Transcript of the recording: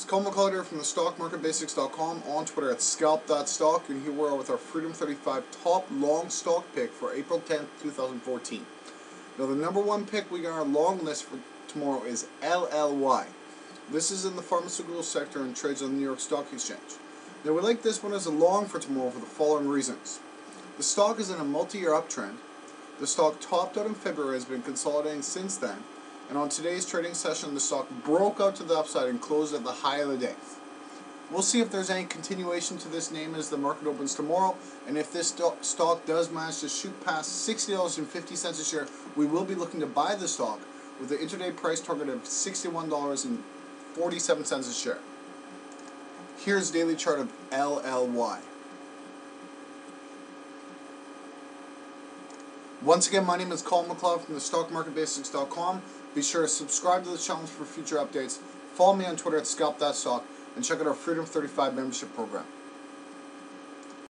It's Colin Macleod from the StockMarketBasics.com on Twitter at scalp.stock and here we are with our Freedom 35 top long stock pick for April 10th, 2014. Now the number one pick we got on our long list for tomorrow is LLY. This is in the pharmaceutical sector and trades on the New York Stock Exchange. Now we like this one as a long for tomorrow for the following reasons. The stock is in a multi-year uptrend. The stock topped out in February has been consolidating since then and on today's trading session the stock broke out to the upside and closed at the high of the day. We'll see if there's any continuation to this name as the market opens tomorrow and if this stock does manage to shoot past $60.50 a share we will be looking to buy the stock with the intraday price target of $61.47 a share. Here's daily chart of LLY. Once again, my name is Colin Macleod from the StockMarketBasics.com. Be sure to subscribe to the channel for future updates. Follow me on Twitter at scalp.stock and check out our Freedom 35 membership program.